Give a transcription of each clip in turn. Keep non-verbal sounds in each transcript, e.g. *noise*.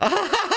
Salut *laughs* tout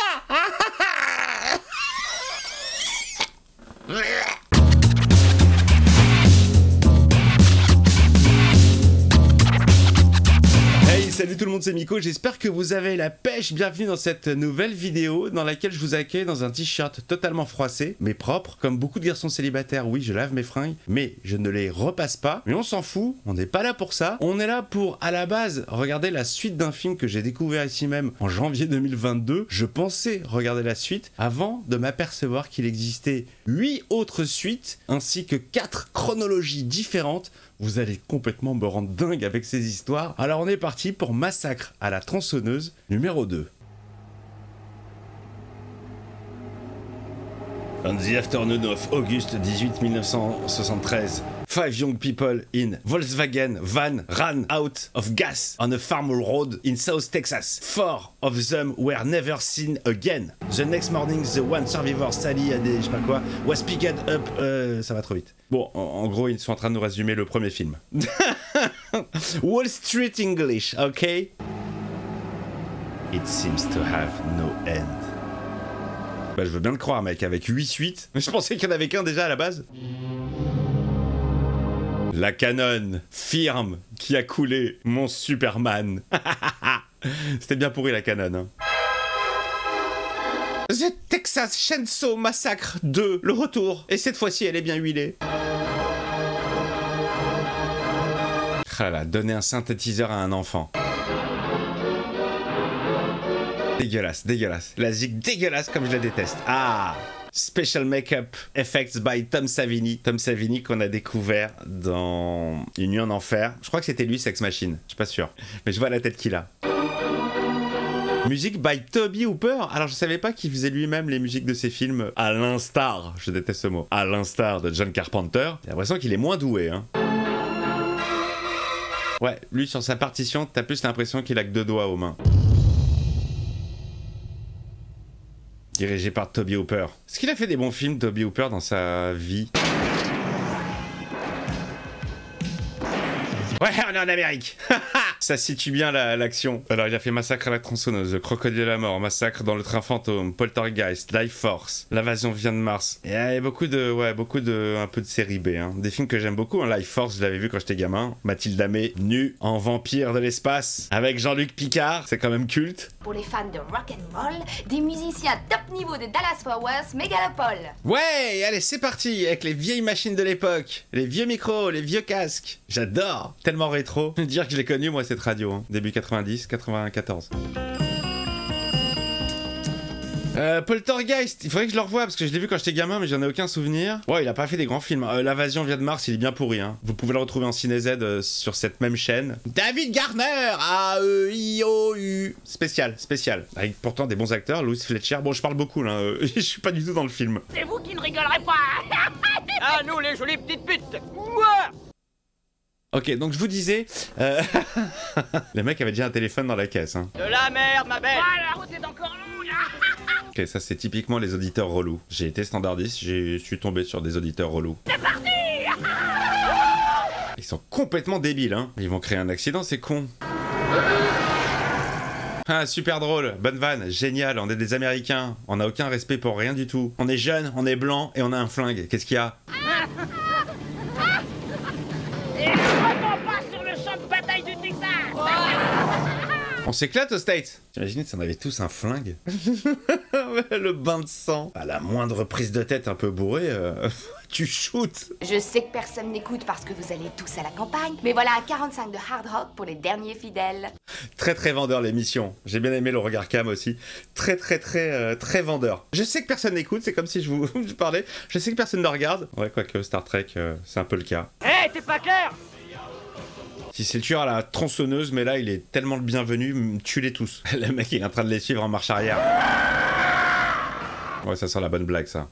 c'est Miko, j'espère que vous avez la pêche. Bienvenue dans cette nouvelle vidéo dans laquelle je vous accueille dans un t-shirt totalement froissé, mais propre. Comme beaucoup de garçons célibataires, oui, je lave mes fringues, mais je ne les repasse pas. Mais on s'en fout, on n'est pas là pour ça. On est là pour, à la base, regarder la suite d'un film que j'ai découvert ici même en janvier 2022. Je pensais regarder la suite avant de m'apercevoir qu'il existait 8 autres suites ainsi que 4 chronologies différentes vous allez complètement me rendre dingue avec ces histoires. Alors on est parti pour Massacre à la tronçonneuse numéro 2. On the afternoon of August 18 1973, five young people in Volkswagen van ran out of gas on a farm road in South Texas. Four of them were never seen again. The next morning, the one survivor, Sally, je sais pas quoi, was picked up. Euh, ça va trop vite. Bon, en, en, gros, ils sont en train de nous résumer le premier film. *laughs* Wall Street English, ok? It seems to have no end. Bah, je veux bien le croire, mec, avec 8 suites. *laughs* Je pensais qu'il n'y en avait qu'un déjà à la base. La canon firme qui a coulé mon Superman. *laughs* C'était bien pourri la canon. Hein. The Texas Chainsaw Massacre 2, le retour. Et cette fois-ci, elle est bien huilée. Ah là, donner un synthétiseur à un enfant. Dégueulasse, dégueulasse. La zig dégueulasse comme je la déteste. Ah Special Makeup Effects by Tom Savini. Tom Savini qu'on a découvert dans Une nuit en enfer. Je crois que c'était lui, Sex Machine. Je suis pas sûr. Mais je vois la tête qu'il a. Musique by Toby Hooper. Alors je savais pas qu'il faisait lui-même les musiques de ses films à l'instar, je déteste ce mot, à l'instar de John Carpenter. J'ai l'impression qu'il est moins doué. Hein. Ouais, lui sur sa partition, t'as plus l'impression qu'il a que deux doigts aux mains. Dirigé par Toby Hooper. Est-ce qu'il a fait des bons films, Toby Hooper, dans sa vie Ouais, on est en Amérique *laughs* Ça situe bien l'action. Alors, il a fait Massacre à la tronçonneuse, Crocodile à la mort, Massacre dans le train fantôme, Poltergeist, Life Force, L'invasion vient de Mars. Il y a beaucoup de, ouais, beaucoup de, un peu de série B. Hein. Des films que j'aime beaucoup. Hein. Life Force, je l'avais vu quand j'étais gamin. Mathilde Amé, nue en vampire de l'espace, avec Jean-Luc Picard. C'est quand même culte. Pour les fans de rock and roll, des musiciens top niveau de Dallas Flowers, Megalopole. Ouais, allez, c'est parti avec les vieilles machines de l'époque, les vieux micros, les vieux casques. J'adore. Tellement rétro. *laughs* Dire que je l'ai connu, moi, cette radio. Hein. Début 90, 94. Euh, Poltergeist, il faudrait que je le revoie parce que je l'ai vu quand j'étais gamin, mais j'en ai aucun souvenir. Ouais, il a pas fait des grands films. Euh, L'invasion vient de Mars, il est bien pourri. Hein. Vous pouvez le retrouver en Ciné Z euh, sur cette même chaîne. David Garner, A E I O U, spécial, spécial. Avec pourtant des bons acteurs, Louis Fletcher. Bon, je parle beaucoup là. euh, *laughs* je suis pas du tout dans le film. C'est vous qui ne rigolerez pas *laughs* Ah, nous, les jolies petites putes Moi Ok, donc je vous disais, euh... *laughs* le mec avait déjà un téléphone dans la caisse. Hein. De la merde, ma belle Ah, la route est encore longue *laughs* Ok, ça c'est typiquement les auditeurs relous. J'ai été standardiste, je suis tombé sur des auditeurs relous. C'est parti Ils sont complètement débiles, hein. Ils vont créer un accident, c'est con. Ah, super drôle, bonne vanne, génial, on est des Américains, on n'a aucun respect pour rien du tout. On est jeunes, on est blanc et on a un flingue. Qu'est-ce qu'il y a? *laughs* On s'éclate aux States T'imagines si on avait tous un flingue *laughs* Le bain de sang À la moindre prise de tête un peu bourrée, euh, *laughs* tu shootes Je sais que personne n'écoute parce que vous allez tous à la campagne, mais voilà 45 de hard rock pour les derniers fidèles. Très très vendeur l'émission. J'ai bien aimé le regard cam aussi. Très très très euh, très vendeur. Je sais que personne n'écoute, c'est comme si je vous *laughs* je parlais. Je sais que personne ne regarde. Ouais, quoique Star Trek, euh, c'est un peu le cas. Hé, t'es pas clair Si c'est le tueur à la tronçonneuse, mais là il est tellement le bienvenu, tue-les tous. *laughs* le mec il est en train de les suivre en marche arrière. Ouais, ça sent la bonne blague ça.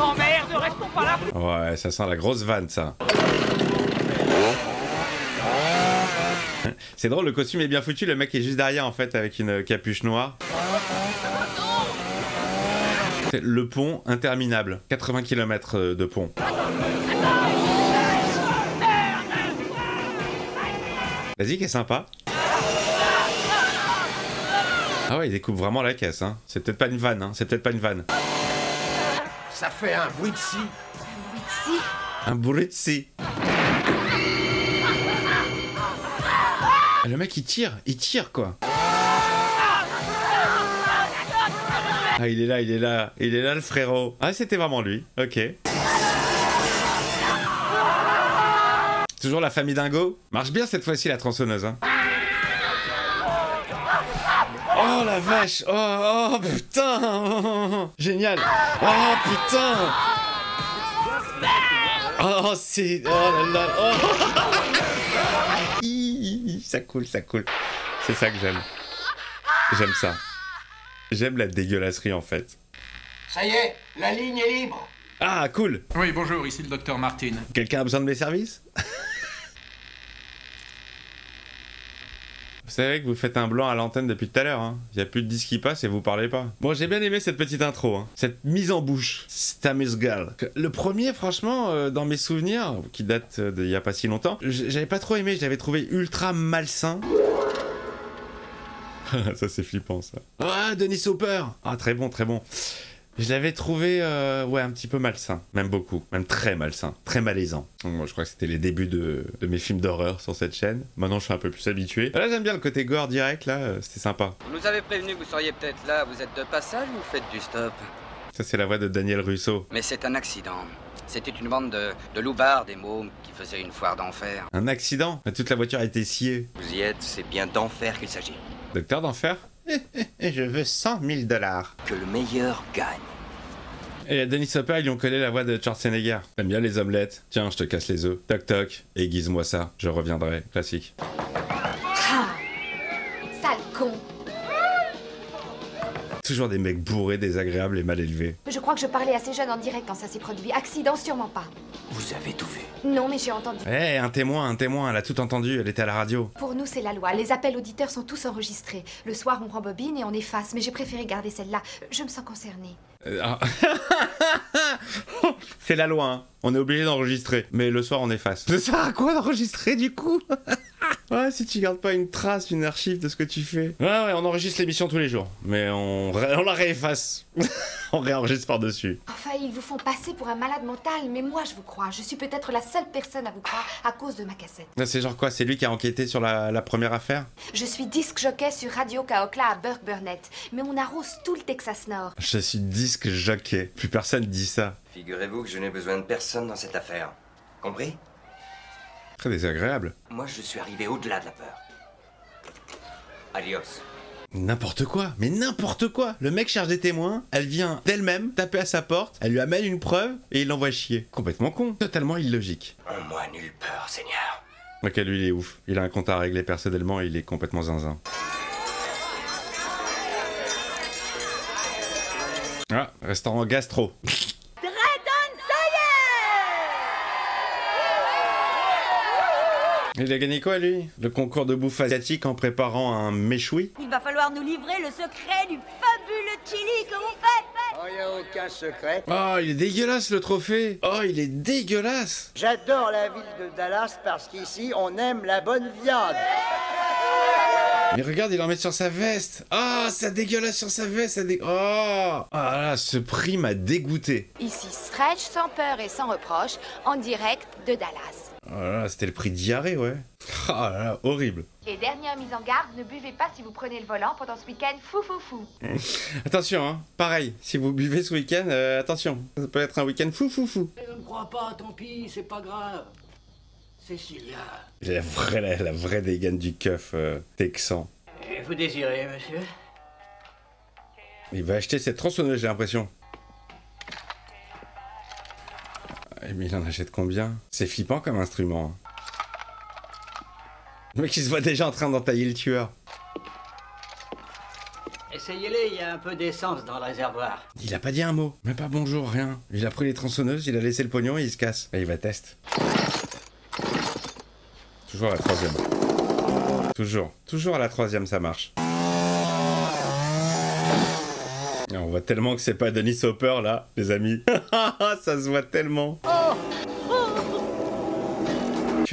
Oh merde, restons pas là Ouais, ça sent la grosse vanne ça. C'est drôle, le costume est bien foutu, le mec est juste derrière en fait avec une capuche noire. C'est Le pont interminable, 80 km de pont. La zik est sympa. Ah ouais, il découpe vraiment la caisse, hein. C'est peut-être pas une vanne, hein. C'est peut-être pas une vanne. Ça fait un bruit de scie. Oui, si. Un bruit de scie. Le mec il tire, il tire quoi. Ah il est là, il est là, il est là le frérot. Ah c'était vraiment lui, ok. Toujours la famille Dingo. Marche bien cette fois-ci la tronçonneuse. Hein. Oh la vache Oh, oh putain Génial Oh putain Oh c'est... Oh là là oh. *laughs* Ça coule, ça coule. C'est ça que j'aime. J'aime ça. J'aime la dégueulasserie en fait. Ça y est, la ligne est libre. Ah cool Oui, bonjour, ici le docteur Martin. Quelqu'un a besoin de mes services? *laughs* savez que vous faites un blanc à l'antenne depuis tout à l'heure, hein. Il y a plus de disques qui passent et vous parlez pas. Bon, j'ai bien aimé cette petite intro, hein. Cette mise en bouche. Stamusgal. Le premier, franchement, euh, dans mes souvenirs, qui date euh, d'il y a pas si longtemps, j'avais pas trop aimé, je l'avais trouvé ultra malsain. *laughs* ça c'est flippant ça. Ah, Denis Hopper Ah, très bon, très bon. Je l'avais trouvé, euh, ouais, un petit peu malsain, même beaucoup, même très malsain, très malaisant. Donc, moi, je crois que c'était les débuts de, de mes films d'horreur sur cette chaîne. Maintenant, je suis un peu plus habitué. Là, j'aime bien le côté gore direct, là, euh, c'était sympa. Vous nous avez prévenu que vous seriez peut-être là. Vous êtes de passage ou vous faites du stop? Ça, c'est la voix de Daniel Russo. Mais c'est un accident. C'était une bande de, de loupards, des mômes, qui faisaient une foire d'enfer. Un accident? Toute la voiture a été sciée. Vous y êtes, c'est bien d'enfer qu'il s'agit. Docteur d'enfer? *laughs* Je veux 100 000 dollars. Que le meilleur gagne. Et à Denis Hopper, ils lui ont collé la voix de Schwarzenegger. T'aimes bien les omelettes? Tiens, je te casse les œufs. Toc toc, aiguise-moi ça, je reviendrai. Classique. Toujours des mecs bourrés, désagréables et mal élevés. Je crois que je parlais assez jeune en direct quand ça s'est produit. Accident, sûrement pas. Vous avez tout vu. Non, mais j'ai entendu. Eh, un témoin, un témoin, elle a tout entendu, elle était à la radio. Pour nous, c'est la loi. Les appels auditeurs sont tous enregistrés. Le soir, on rembobine et on efface. Mais j'ai préféré garder celle-là. Je me sens concernée. Euh, ah. *laughs* C'est la loi, hein. On est obligé d'enregistrer. Mais le soir, on efface. Ça sert à quoi d'enregistrer du coup? *laughs* Ouais, si tu gardes pas une trace, une archive de ce que tu fais. Ouais, ouais, on enregistre l'émission tous les jours. Mais on, la réefface. *laughs* on réenregistre par-dessus. Enfin, ils vous font passer pour un malade mental, mais moi, je vous crois. Je suis peut-être la seule personne à vous croire à cause de ma cassette. Là, C'est genre quoi? C'est lui qui a enquêté sur la, la première affaire? Je suis disque jockey sur Radio Kaokla à Burke Burnett, mais on arrose tout le Texas Nord. Je suis disque jockey. Plus personne dit ça. Figurez-vous que je n'ai besoin de personne dans cette affaire. Compris? Très désagréable. Moi, je suis arrivé au-delà de la peur. Adios. N'importe quoi, mais n'importe quoi. Le mec cherche des témoins, elle vient d'elle-même taper à sa porte, elle lui amène une preuve et il l'envoie chier. Complètement con, totalement illogique. En moi, nulle peur, Seigneur. Ok, lui il est ouf. Il a un compte à régler personnellement et il est complètement zinzin. Ah, restaurant gastro. *laughs* Il a gagné quoi lui? Le concours de bouffe asiatique en préparant un méchoui? Il va falloir nous livrer le secret du fabuleux chili que vous faites. Oh, y a aucun secret. Oh, il est dégueulasse le trophée Oh, il est dégueulasse J'adore la ville de Dallas parce qu'ici, on aime la bonne viande. Mais regarde, il en met sur sa veste Ah, ça dégueulasse sur sa veste ça dé... Oh Ah là, ce prix m'a dégoûté Ici Stretch sans peur et sans reproche, en direct de Dallas. Oh là là, c'était le prix diarrhée, ouais. *laughs* Oh là là, horrible. Et dernière mise en garde, ne buvez pas si vous prenez le volant pendant ce week-end fou fou fou. *laughs* Attention, hein. Pareil, si vous buvez ce week-end, euh, attention. Ça peut être un week-end fou, fou, fou. Ne me crois pas, tant pis, c'est pas grave. Cécilia. La vraie, la, la vraie dégaine du keuf euh, texan. Et vous désirez, monsieur? Il va acheter cette tronçonneuse, j'ai l'impression. Mais il en achète combien? C'est flippant comme instrument. hein. Le mec, il se voit déjà en train d'entailler le tueur. Essayez-les, il y a un peu d'essence dans le réservoir. Il a pas dit un mot, même pas bonjour, rien. Il a pris les tronçonneuses, il a laissé le pognon et il se casse. Et il va test. Toujours à la troisième. Toujours. Toujours à la troisième, ça marche. Et on voit tellement que c'est pas Denis Hopper là, les amis. *laughs* ça se voit tellement.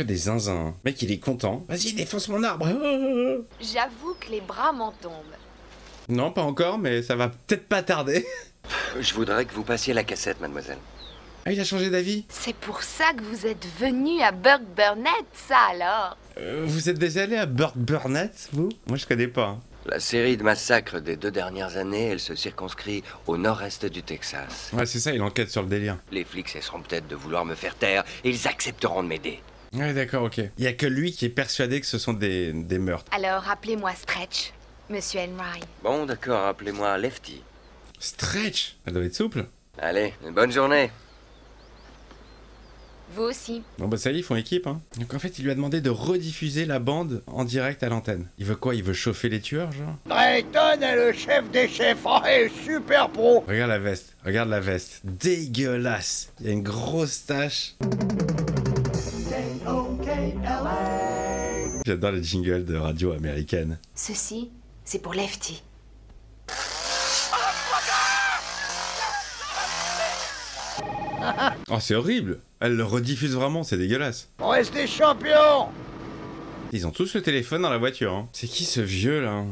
As des zinzins. hein. Mec, il est content. Vas-y, défonce mon arbre. *laughs* J'avoue que les bras m'en tombent. Non, pas encore, mais ça va peut-être pas tarder. *laughs* Je voudrais que vous passiez la cassette, mademoiselle. Ah, il a changé d'avis C'est pour ça que vous êtes venu à Burg Burnett, ça alors? Euh, Vous êtes déjà allé à Burg Burnett, vous? Moi, je connais pas. hein. La série de massacres des deux dernières années, elle se circonscrit au nord-est du Texas. Ouais, c'est ça, il enquête sur le délire. Les flics cesseront peut-être de vouloir me faire taire et ils accepteront de m'aider. Ouais, d'accord, ok. Il y a que lui qui est persuadé que ce sont des, des meurtres. Alors appelez-moi Stretch, Monsieur Enright. Bon, d'accord, appelez-moi Lefty. Stretch Elle doit être souple. Allez, une bonne journée. Vous aussi. Bon bah ça y est, ils font équipe, hein. Donc en fait, il lui a demandé de rediffuser la bande en direct à l'antenne. Il veut quoi? Il veut chauffer les tueurs, genre? Drayton est le chef des chefs, oh, et super pro Regarde la veste, regarde la veste. Dégueulasse Il y a une grosse tache. J'adore les jingles de radio américaine. Ceci, c'est pour Lefty. Oh, c'est horrible Elle le rediffuse vraiment, c'est dégueulasse. On reste des champions Ils ont tous le téléphone dans la voiture. Hein. C'est qui ce vieux là?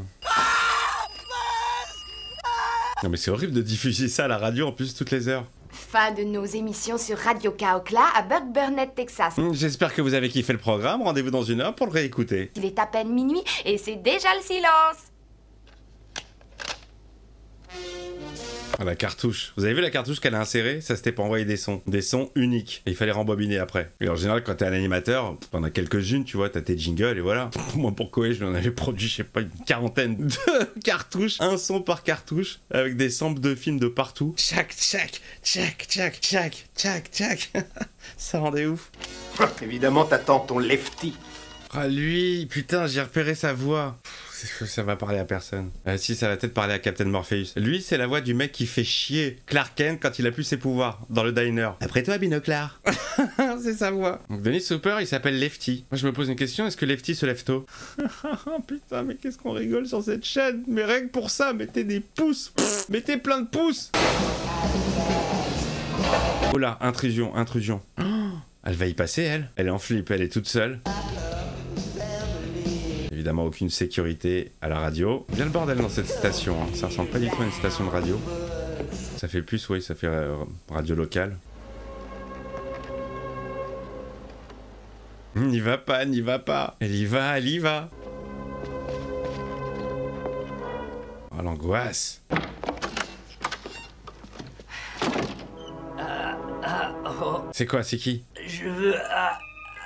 Non mais c'est horrible de diffuser ça à la radio en plus toutes les heures. Fin de nos émissions sur Radio Kaokla à Burg Burnett, Texas. Hum, J'espère que vous avez kiffé le programme. Rendez-vous dans une heure pour le réécouter. Il est à peine minuit et c'est déjà le silence. Ah, la cartouche. Vous avez vu la cartouche qu'elle a insérée? Ça c'était pour envoyer des sons. Des sons uniques. Et il fallait rembobiner après. Et en général, quand t'es un animateur, t'en as quelques-unes, tu vois, t'as tes jingles et voilà. *laughs* Moi pour Koé, je lui en avais produit, je sais pas, une quarantaine de *laughs* cartouches. Un son par cartouche. Avec des samples de films de partout. Tchac, tchac, tchac, tchac, tchac, tchac, tchac. *laughs* Ça rendait ouf. Évidemment, t'attends ton lefty. Ah lui, putain, j'ai repéré sa voix. Ça va parler à personne. Euh, si, ça va peut-être parler à Captain Morpheus. Lui, c'est la voix du mec qui fait chier Clark Kent quand il a plus ses pouvoirs dans le diner. Après toi, Binoclar. *laughs* c'est sa voix. Donc Denis Super, il s'appelle Lefty. Moi, je me pose une question, est-ce que Lefty se lève tôt? *laughs* Putain, mais qu'est-ce qu'on rigole sur cette chaîne? Mais rien que pour ça, mettez des pouces. Mettez plein de pouces. Oh là, intrusion, intrusion. Oh, *gasps* elle va y passer, elle. Elle est en flip, elle est toute seule. Évidemment, aucune sécurité à la radio. Bien le bordel dans cette station. hein. Ça ressemble pas du tout à une station de radio. Ça fait plus, oui, ça fait euh, radio locale. N'y va pas, n'y va pas. Elle y va, elle y va. Oh, l'angoisse. C'est quoi, c'est qui? Je veux ah,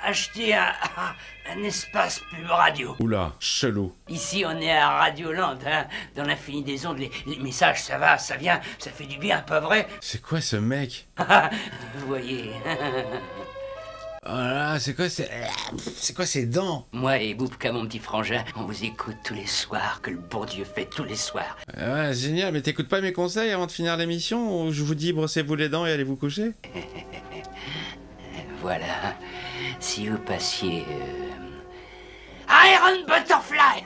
acheter un, *laughs* un espace pub radio. Oula, chelou. Ici, on est à Radioland, hein, dans l'infini des ondes. Les, les messages, ça va, ça vient, ça fait du bien, pas vrai? *laughs* C'est quoi ce mec? Vous voyez. *laughs* Oh là c'est quoi c'est C'est quoi ces dents? Moi et Boubka, mon petit frangin, on vous écoute tous les soirs, que le bon Dieu fait tous les soirs. Ouais, génial, mais t'écoutes pas mes conseils avant de finir l'émission ou je vous dis brossez-vous les dents et allez vous coucher? Voilà. Si vous passiez. euh, Iron Butterfly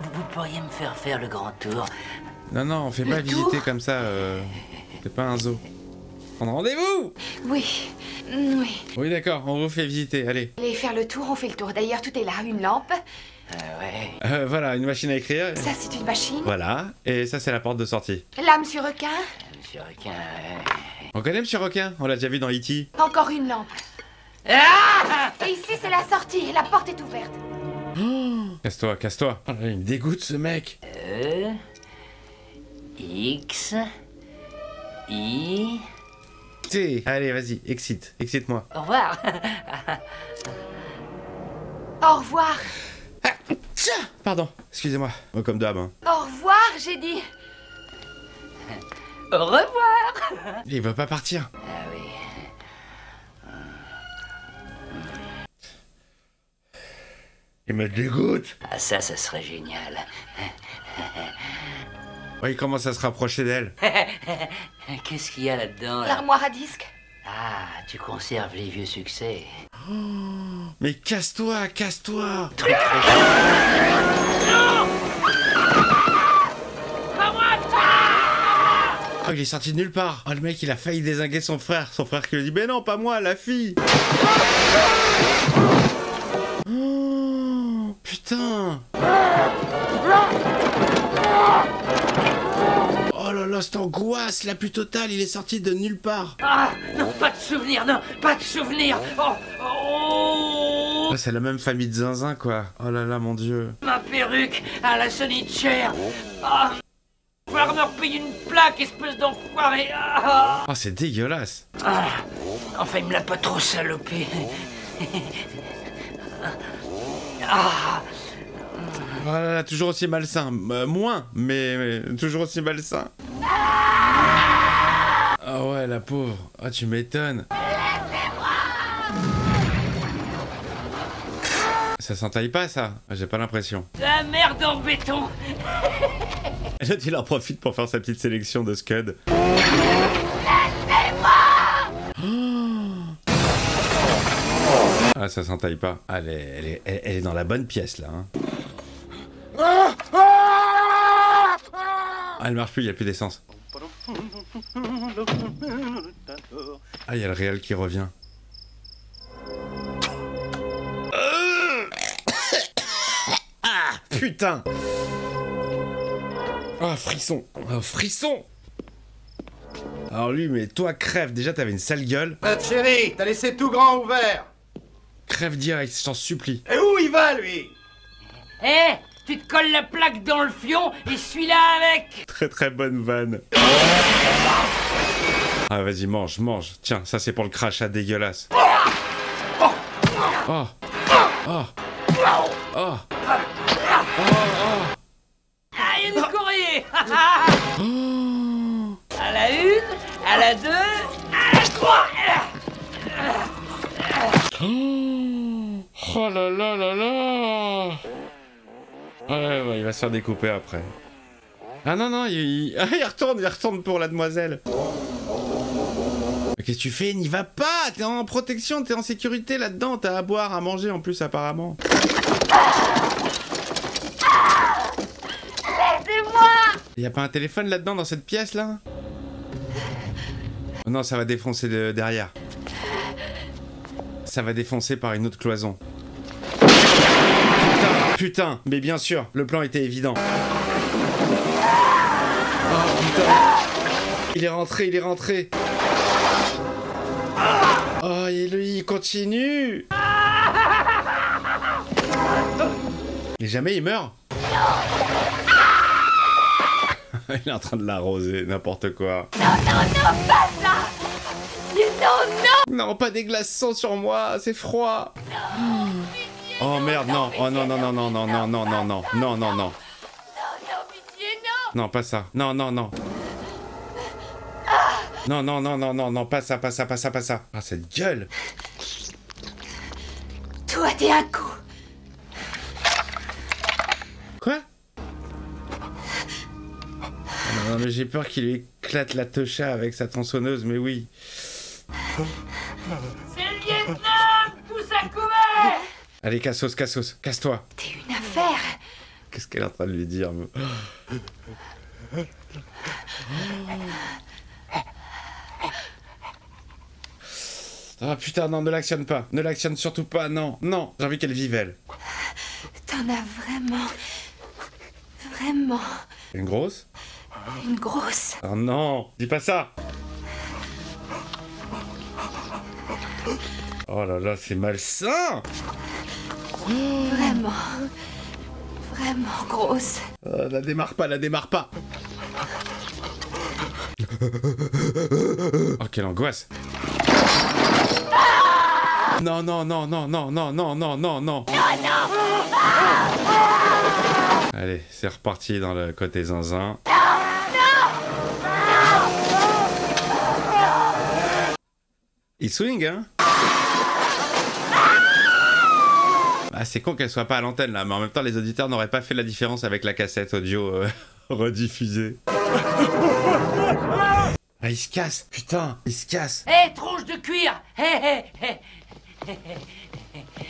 vous, vous pourriez me faire faire le grand tour Non, non, on fait Le pas visiter comme ça, euh, c'est pas un zoo. Prendre rendez-vous Oui, mm, oui. Oui, d'accord, on vous fait visiter, allez. Allez faire le tour, on fait le tour. D'ailleurs, tout est là. Une lampe. Ah ouais. Euh, voilà, une machine à écrire. Ça, c'est une machine. Voilà, et ça c'est la porte de sortie. Là, monsieur requin. Monsieur Requin. ouais. On connaît Monsieur Requin On l'a déjà vu dans E.T. Encore une lampe. Ah Et ici, c'est la sortie. La porte est ouverte. Casse-toi, casse-toi. Oh là là, il me dégoûte ce mec. E. X. I. T. Allez, vas-y, excite, excite-moi. Au revoir. Au revoir. Pardon, excusez-moi. Oh, comme d'hab, hein. Au revoir, j'ai dit. Au revoir. Il veut pas partir. Ah oui. Il me dégoûte. Ah ça, ça serait génial. Ouais, il commence à se rapprocher d'elle? *laughs* Qu'est-ce qu'il y a là-dedans là? L'armoire à disque. Ah, tu conserves les vieux succès. Mais casse-toi, casse-toi. Truc Oh, il est sorti de nulle part. Oh, le mec, il a failli désinguer son frère. Son frère qui lui dit, mais non, pas moi, la fille. Oh, putain. Oh là là, cette angoisse la plus totale, il est sorti de nulle part. Ah, non, pas de souvenir, non, pas de souvenir. Oh, oh, c'est la même famille de zinzin, quoi. Oh là là, mon dieu. ma perruque, à la sonnette chère. Ah, falloir me repayer une plaque, espèce d'enfoiré. Ah, Oh, c'est dégueulasse. ah, enfin, il me l'a pas trop salopé. Ah, Oh là là, toujours aussi malsain. Euh, moins, mais, mais toujours aussi malsain. Ah ouais, la pauvre. Ah, tu m'étonnes. Ça s'entaille pas, ça J'ai pas l'impression. la merde en béton. *laughs* *laughs* Il en profite pour faire sa petite sélection de Scud. Ah, ça s'entaille pas. Ah, Elle est, elle, est, elle- elle est dans la bonne pièce, là. hein. Ah, elle marche plus, il n'y a plus d'essence. Ah, il y a le réel qui revient. *coughs* Ah, putain Ah, frisson Ah, frisson Alors lui, mais toi, crève. Déjà, t'avais une sale gueule. Euh, chérie, t'as laissé tout grand ouvert. Crève direct, je t'en supplie. Et où il va, lui? Eh, tu te colles la plaque dans le fion et suis-là avec. Très très bonne vanne. Ah, vas-y, mange, mange. Tiens, ça c'est pour le crachat dégueulasse. Oh Oh Oh Oh Ah, À la une, à la deux, à la trois. Oh là là là là Ouais, ouais, il va se faire découper après. Ah non, non, il, il- *laughs* il retourne, il retourne pour la demoiselle. Qu'est-ce que tu fais? N'y va pas T'es en protection, t'es en sécurité là-dedans, t'as à boire, à manger en plus apparemment. Y a pas un téléphone là-dedans dans cette pièce là? Oh Non, ça va défoncer de derrière. Ça va défoncer par une autre cloison. Putain, putain, mais bien sûr, le plan était évident. Oh putain. Il est rentré, il est rentré. Oh, et lui, il continue. Et jamais il meurt. Il est en train de l'arroser, n'importe quoi. Non, non, non, pas ça Non, non Non, pas des glaçons sur moi, c'est froid. Oh merde, non. Oh non, non, non, non, non, non, non, non, non, non, non, non. Non, pitié, non Non, pas ça. Non, non, non. Non, non, non, non, non, non, pas ça, pas ça, pas ça, pas ça. Ah, cette gueule. Toi, t'es un coup non, mais j'ai peur qu'il lui éclate la techa avec sa tronçonneuse, mais oui. C'est le Vietnam, tous à couvert. Allez, Cassos, Cassos, casse-toi. T'es une affaire Qu'est-ce qu'elle est en train de lui dire me- Ah putain, non, ne l'actionne pas. Ne l'actionne surtout pas, non, non. J'ai envie qu'elle vive, elle. T'en as vraiment... Vraiment... Une grosse? Une grosse... Oh non, dis pas ça. Oh là là, c'est malsain. Vraiment... Vraiment grosse. Euh, La démarre pas, la démarre pas. Oh, quelle angoisse. Non, non, non, non, non, non, non, non, non, non. Allez, c'est reparti dans le côté zinzin. Il swing, hein Ah, c'est con qu'elle soit pas à l'antenne là, mais en même temps, les auditeurs n'auraient pas fait la différence avec la cassette audio euh, *laughs* rediffusée. Ah, il se casse, putain, il se casse. Eh, tronche de cuir. Eh, eh, eh.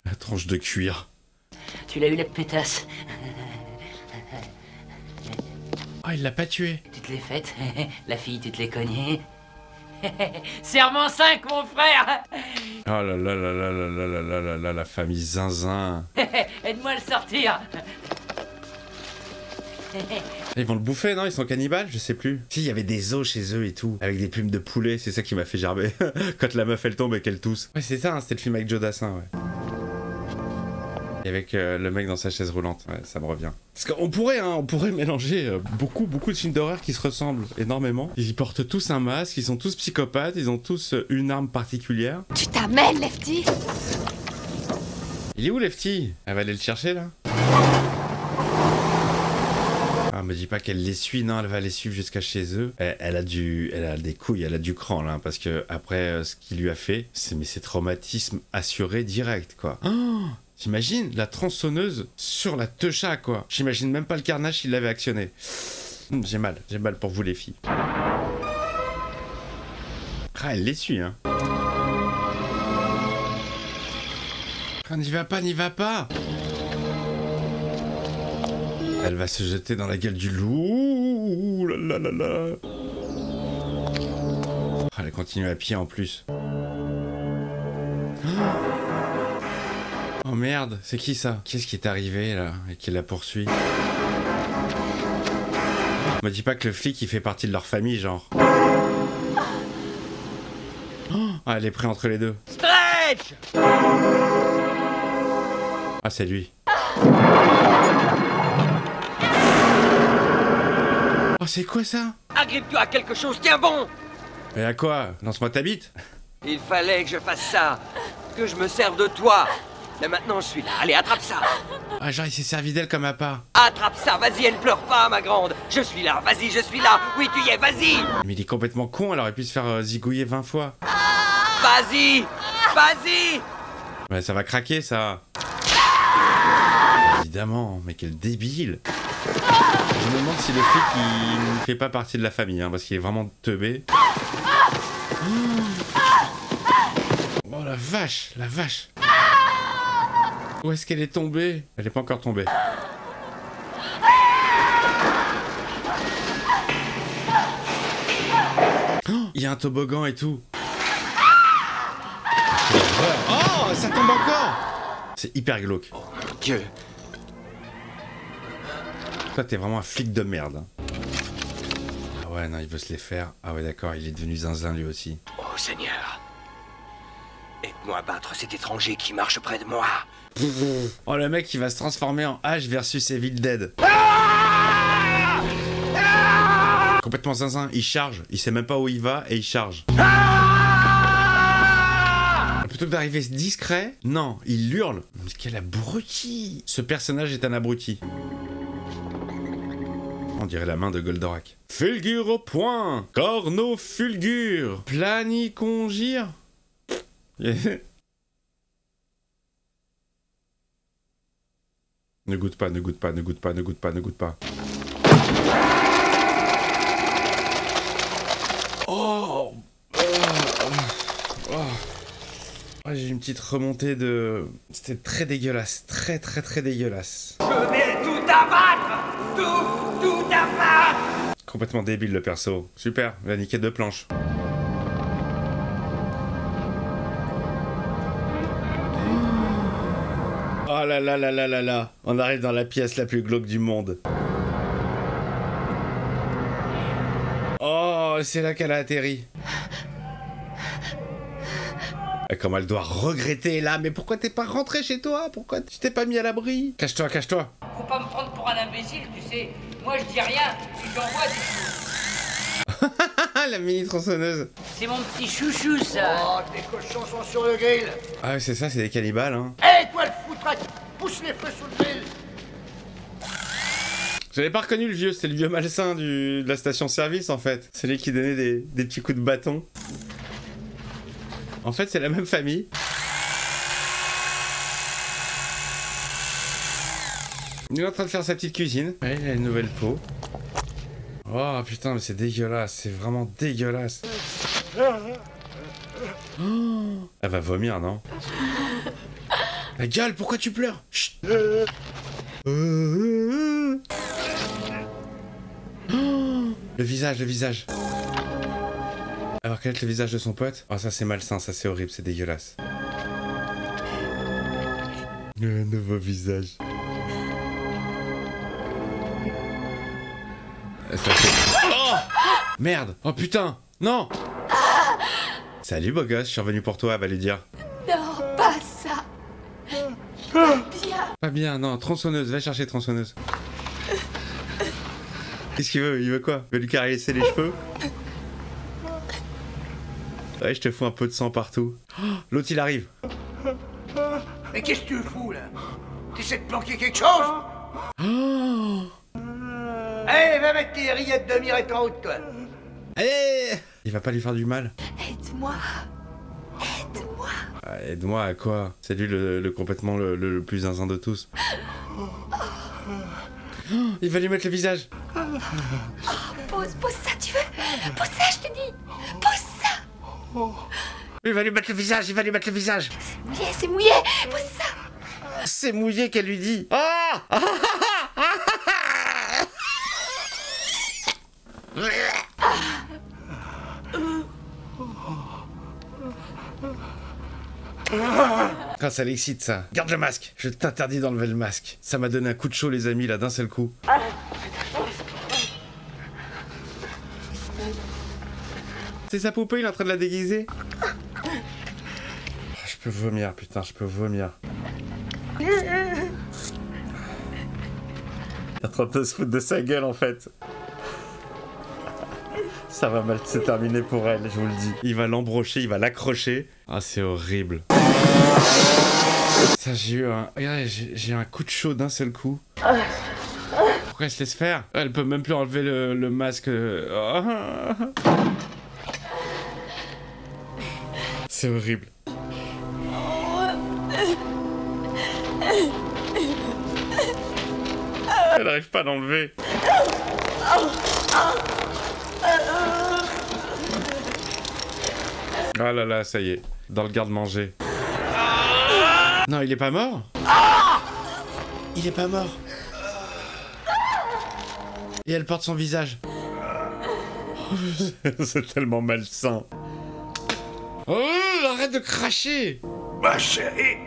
La tranche de cuir. Tu l'as eu la pétasse. Ah, il l'a pas tué. Tu te l'es faite. *laughs* La fille, tu te l'es cognée. *laughs* Serment 5, mon frère. Oh là là là là là là là là là là, la famille zinzin. *laughs* Aide-moi à le sortir. *laughs* Ils vont le bouffer, non? Ils sont cannibales? Je sais plus. Si, il y avait des os chez eux et tout, avec des plumes de poulet, c'est ça qui m'a fait gerber. Quand la meuf elle tombe et qu'elle tousse. Ouais, c'est ça, hein, c'était le film avec Joe Dassin, ouais. Et avec euh, le mec dans sa chaise roulante, ouais, ça me revient. Parce qu'on pourrait, hein, on pourrait mélanger euh, beaucoup, beaucoup de films d'horreur qui se ressemblent énormément. Ils y portent tous un masque, ils sont tous psychopathes, ils ont tous euh, une arme particulière. Tu t'amènes, Lefty? Il est où Lefty? Elle va aller le chercher là? Ah, me dis pas qu'elle les suit, non, elle va les suivre jusqu'à chez eux. Elle, elle a du, elle a des couilles, elle a du cran là, parce que après euh, ce qu'il lui a fait, c'est mais c'est traumatisme assuré direct quoi. Oh J'imagine la tronçonneuse sur la techa quoi. J'imagine même pas le carnage s'il l'avait actionné. Hum, j'ai mal, j'ai mal pour vous les filles. Ah, elle les suit hein. Ah, n'y va pas, n'y va pas Elle va se jeter dans la gueule du loup. Ouh là là là là. Ah, elle continue à pied en plus. Oh merde, c'est qui ça? Qu'est-ce qui est arrivé là? Et qui la poursuit? Me dis pas que le flic il fait partie de leur famille, genre. Oh, ah, elle est prise entre les deux. Stretch! Ah, c'est lui. Oh, c'est quoi ça? Agrippe-toi à quelque chose, tiens bon! Mais à quoi? Lance-moi ta bite? Il fallait que je fasse ça, que je me serve de toi. Mais maintenant je suis là, allez, attrape ça Ah, genre il s'est servi d'elle comme appât. Attrape ça, vas-y, elle pleure pas, ma grande Je suis là, vas-y, je suis là Oui, tu y es, vas-y Mais il est complètement con, elle aurait pu se faire euh, zigouiller 20 fois. Vas-y Vas-y Ouais, ça va craquer ça. Évidemment, mais quel débile. Je me demande si le flic il ne fait pas partie de la famille, hein, parce qu'il est vraiment teubé. Oh la vache, la vache. Où est-ce qu'elle est tombée? Elle n'est pas encore tombée. Oh, Il y a un toboggan et tout. Horreur. Oh, ça tombe encore C'est hyper glauque. Dieu. Toi, t'es vraiment un flic de merde. hein. Ah ouais, non, il veut se les faire. Ah ouais, d'accord, il est devenu zinzin lui aussi. Oh Seigneur. À battre cet étranger qui marche près de moi. Oh, le mec, il va se transformer en H versus Evil Dead. Complètement zinzin, il charge, il sait même pas où il va et il charge. Plutôt que d'arriver discret, non, il hurle. Mais quel abruti Ce personnage est un abruti. On dirait la main de Goldorak. Fulgure au point Corno fulgure Planicongire *laughs* Ne goûte pas, ne goûte pas, ne goûte pas, ne goûte pas, ne goûte pas. Oh, oh, oh. Ah, J'ai une petite remontée de... C'était très dégueulasse, très très très dégueulasse. Je vais tout abattre Tout, tout abattre Complètement débile le perso. Super, il a niqué deux planches. Là là là là là là On arrive dans la pièce la plus glauque du monde. Oh, c'est là qu'elle a atterri. Et Comme elle doit regretter là, mais pourquoi t'es pas rentré chez toi? Pourquoi tu t'es pas mis à l'abri? Cache-toi, cache-toi. Faut pas me prendre pour un imbécile, tu sais. Moi, je dis rien, puis j'envoie des *laughs* la mini tronçonneuse. C'est mon petit chouchou, ça. Oh, tes cochons sont sur le grill Ah, ouais, c'est ça, c'est des cannibales, hein. Hé, toi le foutraque Pousse les feux sous le J'avais pas reconnu le vieux, c'était le vieux malsain du, de la station-service en fait. C'est lui qui donnait des, des petits coups de bâton. En fait, c'est la même famille. Il est en train de faire sa petite cuisine. Ouais, il a une nouvelle peau. Oh putain, mais c'est dégueulasse, c'est vraiment dégueulasse. Oh, elle va vomir, non? Gueule, pourquoi tu pleures? Chut. Oh, Le visage, le visage. Alors quel est le visage de son pote? Oh ça c'est malsain, ça c'est horrible, c'est dégueulasse. Un nouveau visage. Oh Merde Oh putain Non Salut beau gosse, je suis revenu pour toi, va lui dire. Pas bien, non, tronçonneuse, va chercher tronçonneuse. Qu'est-ce qu'il veut? Il veut quoi? Il veut lui caresser les cheveux? Ouais, je te fous un peu de sang partout. Oh, L'autre il arrive. Mais qu'est-ce que tu fous là? T'essaies de planquer quelque chose? Oh Allez, va mettre tes rillettes de mirette en route, toi Allez Il va pas lui faire du mal. Aide-moi. Aide-moi. Ah, Aide-moi à quoi? C'est lui le, le complètement le, le- le plus zinzin de tous. Oh, *gasps* il va lui mettre le visage. Pose, pose ça, tu veux? Pose ça, je te dis. Pose ça. Il va lui mettre le visage, il va lui mettre le visage. Mouillé, c'est mouillé. Pose ça. C'est mouillé qu'elle lui dit. Ah Ah, *laughs* ça l'excite ça. Garde le masque. Je t'interdis d'enlever le masque. Ça m'a donné un coup de chaud les amis là d'un seul coup. C'est sa poupée, il est en train de la déguiser. Je peux vomir, putain, je peux vomir. Il est en train de se foutre de sa gueule en fait. Ça va mal se terminer pour elle, je vous le dis. Il va l'embrocher, il va l'accrocher. Ah, c'est horrible. *laughs* Ça, j'ai eu un. J'ai un coup de chaud d'un seul coup. Pourquoi elle se laisse faire? Elle peut même plus enlever le, masque. *laughs* C'est horrible. Elle arrive pas à l'enlever. Ah là là, ça y est. Dans le garde-manger. Non, il est pas mort Il est pas mort. Et elle porte son visage. *laughs* C'est tellement malsain. Oh, arrête de cracher Ma chérie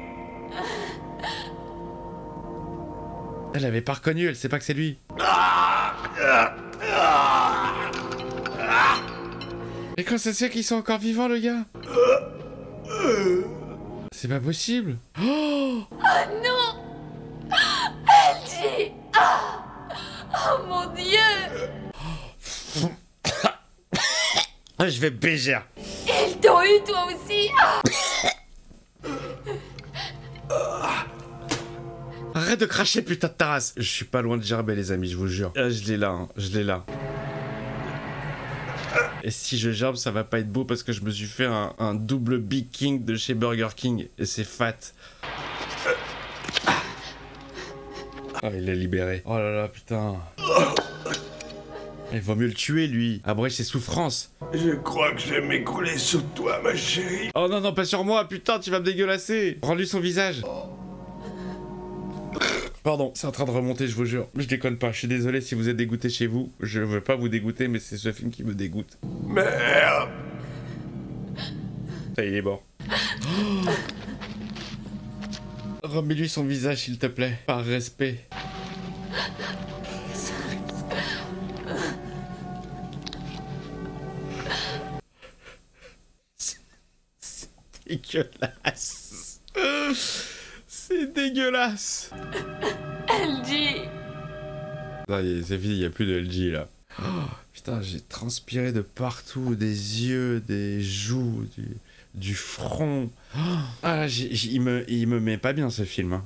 Elle avait pas reconnu, elle sait pas que c'est lui. Et quand ça se fait qu'ils sont encore vivants, le gars? C'est pas possible. Oh Non. LG. Ah. Oh mon dieu. Ah, *coughs* Je vais bégère. Ils t'ont eu toi aussi. Ah. *coughs* Arrête de cracher, putain de taras. Je suis pas loin de gerber, les amis, je vous jure. Ah, je l'ai là, hein, je l'ai là. Et si je gerbe, ça va pas être beau parce que je me suis fait un, un double Big King de chez Burger King et c'est fat. Ah, il est libéré. Oh là là, putain. Il vaut mieux le tuer, lui. Abrège ses souffrances. Je crois que je vais m'écrouler sous toi, ma chérie. Oh non, non, pas sur moi, putain, tu vas me dégueulasser. Rends-lui son visage. Pardon, c'est en train de remonter, je vous jure. Je déconne pas, je suis désolé si vous êtes dégoûté chez vous. Je veux pas vous dégoûter, mais c'est ce film qui me dégoûte. Merde Ça y est, il est mort. *gasps* Remets-lui son visage, s'il te plaît, par respect. C'est dégueulasse. *laughs* C'est dégueulasse. *laughs* LG. C'est fini, il n'y a plus de LG là. Oh, putain, j'ai transpiré de partout, des yeux, des joues, du, du front. Oh, ah, là, il, me, il me met pas bien ce film. hein.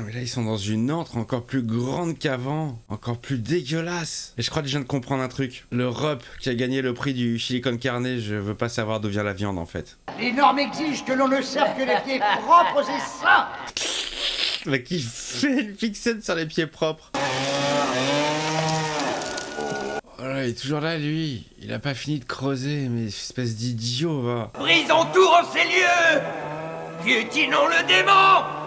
Putain, mais là ils sont dans une antre encore plus grande qu'avant, encore plus dégueulasse. Et je crois que je viens de comprendre un truc. Le Rup qui a gagné le prix du chili con carne, je veux pas savoir d'où vient la viande en fait. Les normes exigent que l'on ne serve que les pieds propres et sains. Mais qui fait une fixette sur les pieds propres? Voilà, il est toujours là lui. Il a pas fini de creuser, mais espèce d'idiot va. Brisons tout en ces lieux Piétinons le démon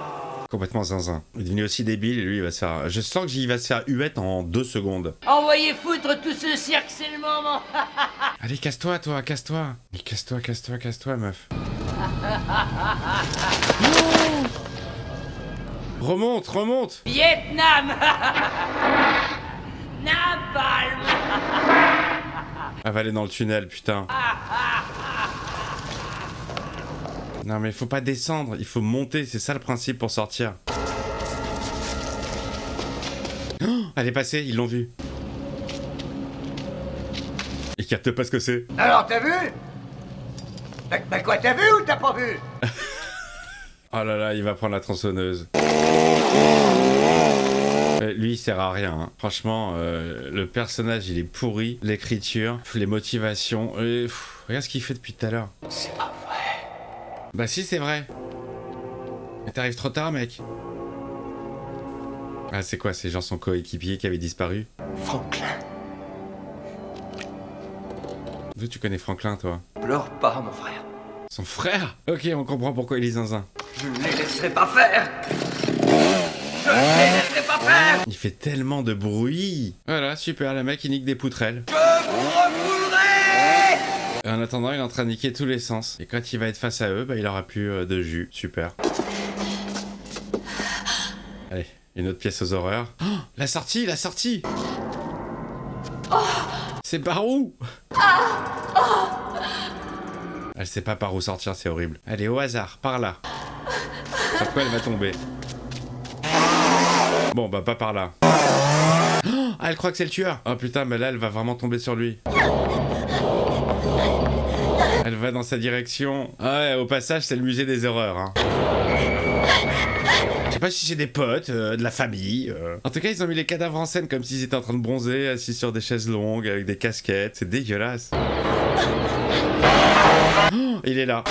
Complètement zinzin. Il est devenu aussi débile et lui il va se faire. Je sens qu'il va se faire huette en deux secondes. Envoyez foutre tout ce cirque, c'est le moment *laughs* Allez, casse-toi, toi, casse-toi. Mais casse-toi, casse-toi, casse-toi, meuf. *laughs* Oh Remonte, remonte Vietnam *laughs* Napalm Elle va aller dans le tunnel, putain. Non mais faut pas descendre, il faut monter, c'est ça le principe pour sortir. Oh, elle est passée, ils l'ont vue. Ils captent pas ce que c'est. Alors, t'as vu? Bah, bah quoi, t'as vu ou t'as pas vu? *laughs* Oh là là, il va prendre la tronçonneuse. Euh, Lui, il sert à rien. hein. Franchement, euh, le personnage, il est pourri. L'écriture, les motivations. euh, pff, regarde ce qu'il fait depuis tout à l'heure. Bah si, c'est vrai. Mais t'arrives trop tard, mec. Ah, c'est quoi Ces gens sont coéquipiers qui avaient disparu? Franklin, D'où tu connais Franklin, toi? Pleure pas, mon frère. Son frère? Ok, on comprend pourquoi il est zinzin. Je ne les laisserai pas faire. Je ne les laisserai pas faire. Il fait tellement de bruit Voilà, super, le mec, il nique des poutrelles. Je. En attendant, il est en train de niquer tous les sens. Et quand il va être face à eux, bah, il aura plus euh, de jus. Super. Allez, une autre pièce aux horreurs. Oh, *gasps* la sortie, la sortie C'est par où? Elle sait pas par où sortir, c'est horrible. Allez, au hasard, par là. Sur quoi elle va tomber? Bon, bah pas par là. *gasps* Ah, elle croit que c'est le tueur. Oh putain, mais là, elle va vraiment tomber sur lui. Elle va dans sa direction. Ah ouais, au passage, c'est le musée des horreurs. Hein. Je sais pas si c'est des potes, euh, de la famille. euh. En tout cas, ils ont mis les cadavres en scène comme s'ils étaient en train de bronzer, assis sur des chaises longues, avec des casquettes. C'est dégueulasse. Oh, il est là.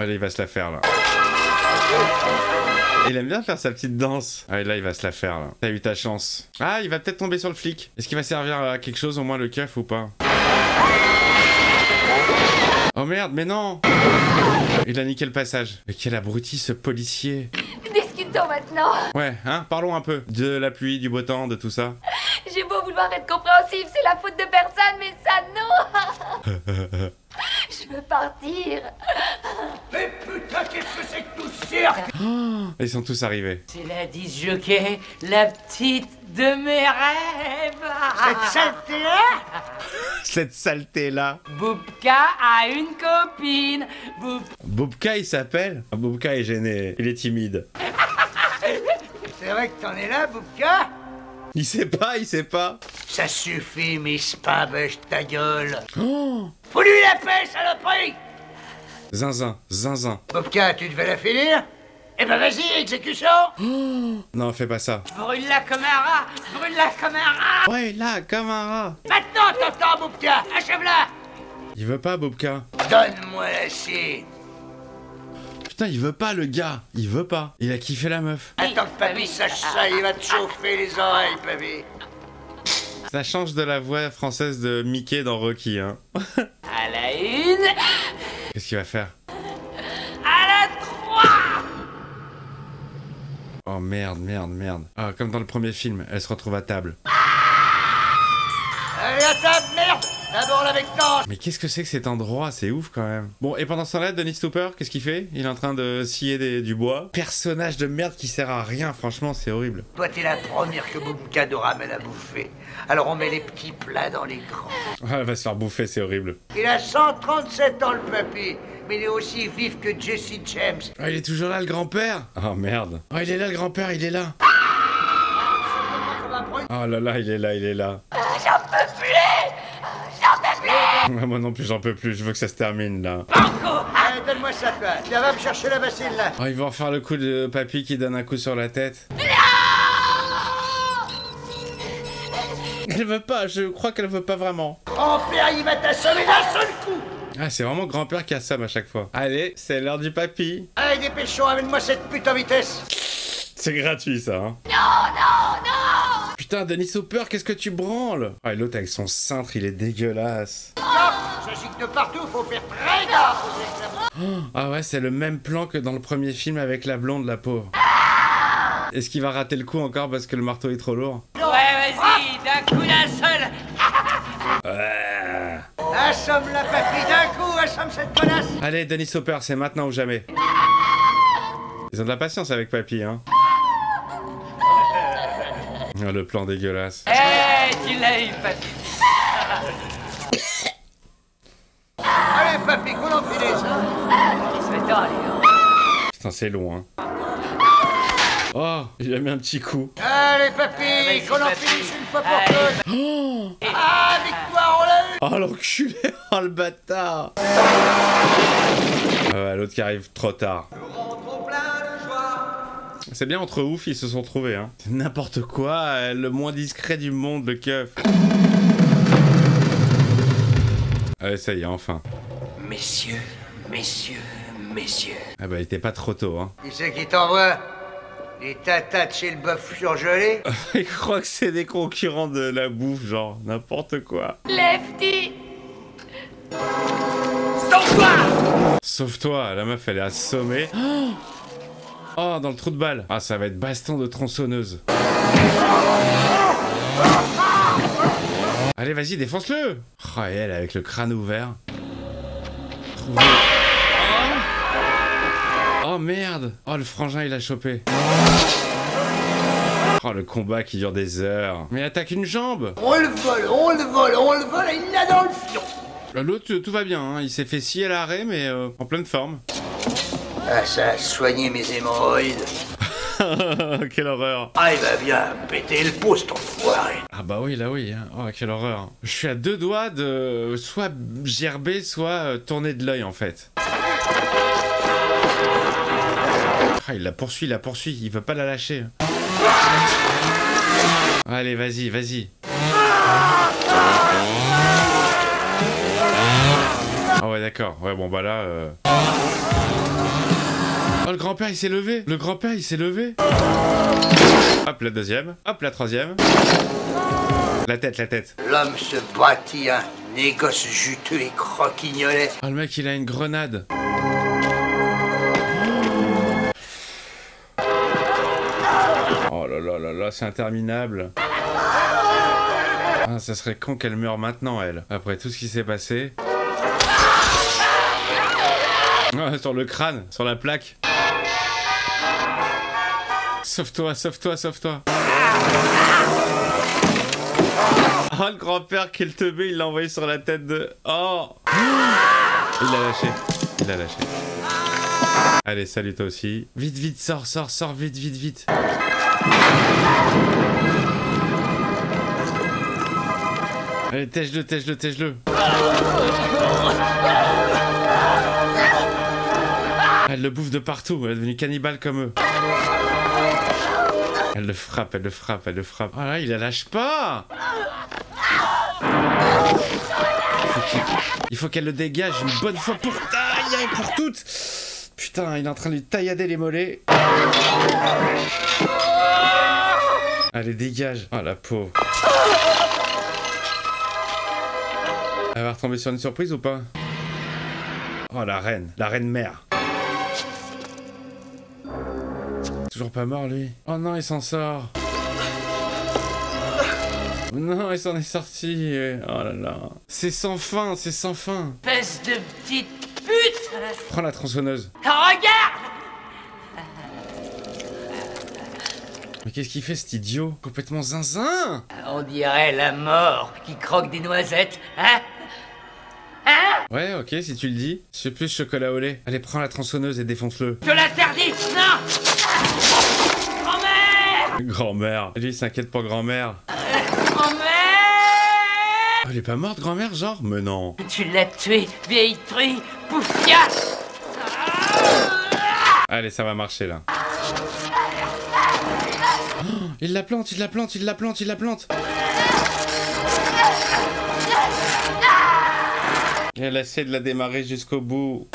Allez, il va se la faire là. Il aime bien faire sa petite danse. Ah, et là, il va se la faire là. T'as eu ta chance. Ah, il va peut-être tomber sur le flic. Est-ce qu'il va servir à quelque chose, au moins le keuf ou pas? Oh merde, mais non Il a niqué le passage. Mais quel abruti ce policier Discutons maintenant. Ouais, hein, parlons un peu. De la pluie, du beau temps, de tout ça. J'ai beau vouloir être compréhensif, c'est la faute de personne, mais ça, non *laughs* Je veux partir. Mais putain, qu'est-ce que c'est que tout ce cirque Ils sont tous arrivés. C'est la disjockey, la petite de mes rêves Cette saleté-là *laughs* Cette saleté-là. Boubka a une copine Boub... Boubka, il s'appelle Ah, Boubka est gêné. Il est timide. C'est vrai que t'en es là, Boubka? *laughs* Il sait pas, il sait pas. Ça suffit, Miss Pimbèche, ta gueule Oh Fous-lui la paix, saloperie Zinzin, zinzin. Boubka, tu devais la finir Eh ben vas-y, exécution *gasps* Non, fais pas ça. Brûle-la comme un rat Brûle-la comme un rat Ouais, là, comme un rat. Maintenant, t'entends, Boubka Achève-la Il veut pas, Boubka. Donne-moi la sienne Putain, il veut pas, le gars. Il veut pas. Il a kiffé la meuf. Attends que papy sache ça, il va te chauffer les oreilles, papy. Ça change de la voix française de Mickey dans Rocky, hein. À la une, Qu'est-ce qu'il va faire? À la trois Oh merde, merde, merde. Ah, comme dans le premier film, elle se retrouve à table. Allez, à table, Mais qu'est-ce que c'est que cet endroit? C'est ouf quand même. Bon, et pendant ce temps-là, Denis Stooper, qu'est-ce qu'il fait? Il est en train de scier des- du bois. Personnage de merde qui sert à rien, franchement, c'est horrible. Toi, t'es la première que Boubka nous ramène à bouffer. Alors on met les petits plats dans les grands. Ah, elle va se faire bouffer, c'est horrible. Il a 137 ans, le papy. Mais il est aussi vif que Jesse James. Ah, il est toujours là, le grand-père? Oh merde. Oh, il est là, le grand-père, il est là. Oh là là, il est là, il est là. Plus J'en peux plus *laughs* Moi non plus, j'en peux plus, je veux que ça se termine là. Allez, donne-moi ça, toi. Tiens, va me chercher la bassine, là. Oh, ils vont refaire le coup de papy qui donne un coup sur la tête. Elle veut pas, je crois qu'elle veut pas vraiment. Grand-père, il va t'assommer d'un seul coup. Ah, c'est vraiment grand-père qui assomme à chaque fois. Allez, c'est l'heure du papy. Allez, dépêchons, amène-moi cette pute en vitesse. C'est gratuit ça, hein. Non, non, non Putain, Denis Hopper, qu'est-ce que tu branles? Ah, et l'autre avec son cintre, il est dégueulasse. Ça gicle de partout, faut faire très gaffe. aux. Ah ouais, c'est le même plan que dans le premier film avec la blonde, la pauvre. Est-ce qu'il va rater le coup encore parce que le marteau est trop lourd? Ouais, vas-y, d'un coup d'un seul *laughs* Ouais. Assomme la papy d'un coup, assomme cette connasse. Allez, Denis Hopper, c'est maintenant ou jamais. Ils ont de la patience avec papy, hein. Ah, le plan dégueulasse. Eh, tu l'as eu, papy. *laughs* Allez, papy, qu'on en finisse Laisse-le temps, allez. hein. Putain, c'est long, hein. Oh, il a mis un petit coup. Allez, papy, Vas-y, qu'on en finisse une fois pour toutes *gasps* Ah, victoire, on l'a eu Oh, l'enculé *laughs* Oh, le bâtard Ah ouais, l'autre qui arrive trop tard. C'est bien entre ouf, ils se sont trouvés, hein. C'est N'importe quoi, euh, le moins discret du monde, le keuf. Allez, ça y est, enfin. Messieurs, messieurs, messieurs. Ah bah, il était pas trop tôt, hein. Qui c'est qui t'envoie Les tatas de chez le bœuf surgelé *laughs* Il croit que c'est des concurrents de la bouffe, genre, n'importe quoi. Lefty Sauf toi, la meuf, elle est assommée. *gasps* Oh, dans le trou de balle. Ah, ça va être baston de tronçonneuse. Allez, vas-y, défonce-le Oh, et elle, avec le crâne ouvert. Oh. Oh, merde Oh, le frangin, il a chopé. Oh, le combat qui dure des heures. Mais attaque une jambe On le vole, on le vole, on le vole, et il l'a dans le fion L'autre, tout va bien, hein. il s'est fait scier à l'arrêt, mais euh, en pleine forme. Ah, ça a soigné mes hémorroïdes. *laughs* Quelle horreur Ah, il va bien péter le pouce, ton foiré. Ah bah oui, là oui, hein. oh quelle horreur. Je suis à deux doigts de soit gerber, soit euh, tourner de l'œil en fait. Ah, il la poursuit, il la poursuit, il veut pas la lâcher. Allez, vas-y, vas-y. Ah ouais, d'accord. Ouais, bon bah là... euh. Oh, le grand-père, il s'est levé Le grand-père, il s'est levé Hop, la deuxième. Hop, la troisième. La tête, la tête. L'homme se bâtit un négoce juteux et croquignolet. Oh, le mec, il a une grenade. Oh là là là là, c'est interminable. Ah, ça serait con qu'elle meure maintenant, elle. Après tout ce qui s'est passé. Ah, *laughs* sur le crâne, sur la plaque. Sauve-toi, sauve-toi, sauve-toi. Oh, le grand-père, quel teubé, il l'a envoyé sur la tête de... Oh Il l'a lâché. Il l'a lâché. Allez, salut toi aussi. Vite, vite, sors, sors, sors, vite, vite, vite. Allez, tèche-le, tèche-le, tèche-le. Elle le bouffe de partout, elle est devenue cannibale comme eux. Elle le frappe, elle le frappe, elle le frappe. Oh là, il la lâche pas Il faut qu'elle le dégage une bonne fois pour taille et pour toutes Putain, il est en train de lui taillader les mollets. Allez, dégage. Oh la pauvre. Elle va retomber sur une surprise ou pas? Oh la reine, la reine mère. Toujours pas mort lui. Oh non, il s'en sort. Non, il s'en est sorti. Oh là là. C'est sans fin, c'est sans fin. Espèce de petite pute Prends la tronçonneuse. Regarde Mais qu'est-ce qu'il fait cet idiot? Complètement zinzin On dirait la mort qui croque des noisettes, hein? Hein? Ouais, ok, si tu le dis. C'est plus chocolat au lait. Allez, prends la tronçonneuse et défonce-le. Je l'interdis Non Grand-mère. Lui, il s'inquiète pour grand-mère. Grand-mère elle est pas morte, grand-mère, genre? Mais non. Tu l'as tué, vieille truie, poufiasse Allez, ça va marcher là. Oh, il la plante, il la plante, il la plante, il la plante. Elle essaie de la démarrer jusqu'au bout.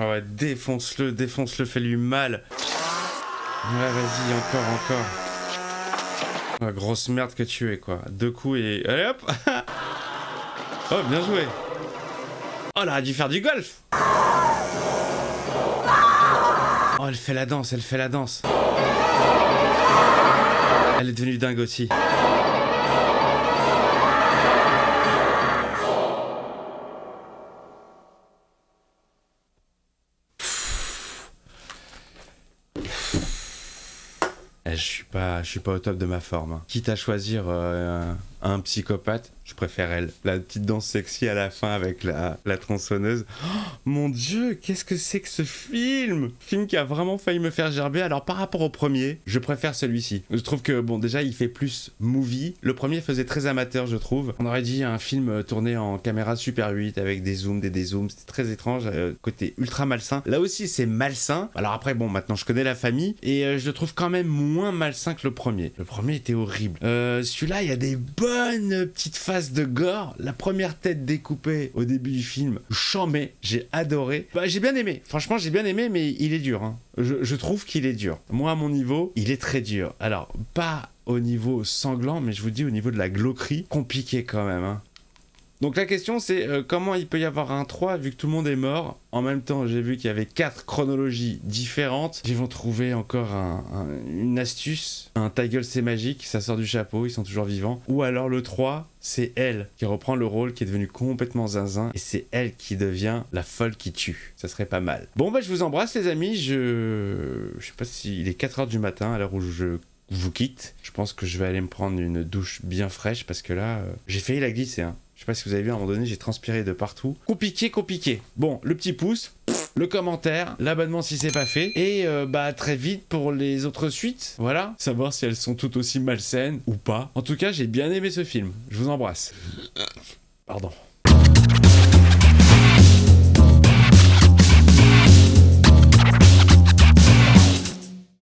Ah ouais, défonce-le, défonce-le, fais-lui mal. Ouais, vas-y, encore, encore. Ah, grosse merde que tu es, quoi. Deux coups et... Allez, hop *laughs* Oh, bien joué Oh, elle aurait dû faire du golf Oh, elle fait la danse, elle fait la danse. Elle est devenue dingue aussi. Suis pas, je suis pas au top de ma forme. hein. Quitte à choisir euh, un, psychopathe, je préfère elle. La petite danse sexy à la fin avec la, la tronçonneuse. Oh, mon dieu, qu'est-ce que c'est que ce film? Film qui a vraiment failli me faire gerber. Alors par rapport au premier, je préfère celui-ci. Je trouve que bon, déjà il fait plus movie. Le premier faisait très amateur, je trouve. On aurait dit un film euh, tourné en caméra Super 8 avec des zooms, des dézooms. C'était très étrange. euh, côté ultra malsain. Là aussi c'est malsain. Alors après bon, maintenant je connais la famille et euh, je le trouve quand même moins malsain que le premier. Le premier était horrible. Celui-là, il y a des bonnes petites phases de gore. La première tête découpée au début du film, chambé, j'ai adoré. Bah, j'ai bien aimé. Franchement, j'ai bien aimé, mais il est dur. hein. Je, je trouve qu'il est dur. Moi, à mon niveau, il est très dur. Alors, pas au niveau sanglant, mais je vous dis au niveau de la glauquerie, compliqué quand même. hein. Donc la question c'est euh, comment il peut y avoir un 3 vu que tout le monde est mort? En même temps j'ai vu qu'il y avait quatre chronologies différentes. Ils vont trouver encore un- un- une astuce. Un ta gueule c'est magique, ça sort du chapeau, ils sont toujours vivants. Ou alors le 3 c'est elle qui reprend le rôle qui est devenue complètement zinzin et c'est elle qui devient la folle qui tue. Ça serait pas mal. Bon bah je vous embrasse les amis, je... Je sais pas s'il est 4h du matin à l'heure où je vous quitte. Je pense que je vais aller me prendre une douche bien fraîche parce que là, euh, j'ai failli la glisser. Hein. Je sais pas si vous avez vu, à un moment donné, j'ai transpiré de partout. Compliqué, compliqué. Bon, le petit pouce, le commentaire, l'abonnement si c'est pas fait. Et euh, bah très vite pour les autres suites. Voilà. Savoir si elles sont toutes aussi malsaines ou pas. En tout cas, j'ai bien aimé ce film. Je vous embrasse. Pardon.